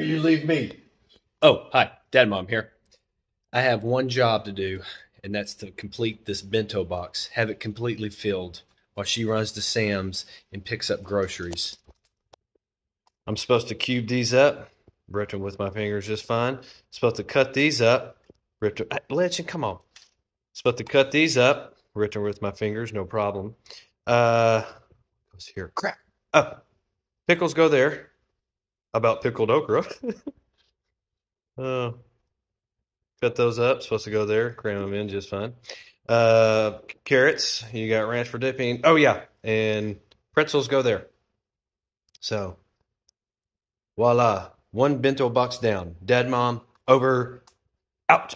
you leave me. Oh, hi, Dad Mom here. I have one job to do, and that's to complete this bento box, have it completely filled, while she runs to Sam's and picks up groceries. I'm supposed to cube these up, rip them with my fingers just fine. Supposed to cut these up, rip them. Legend, come on. Supposed to cut these up, rip them with my fingers, no problem. Uh, what's here? Crap. Oh, pickles go there. About pickled okra? Oh, cut those up. Supposed to go there. Cram them in just fine. Uh, carrots. You got ranch for dipping. Oh yeah, and pretzels go there. So, voila, one bento box down. Dad, mom, over, out.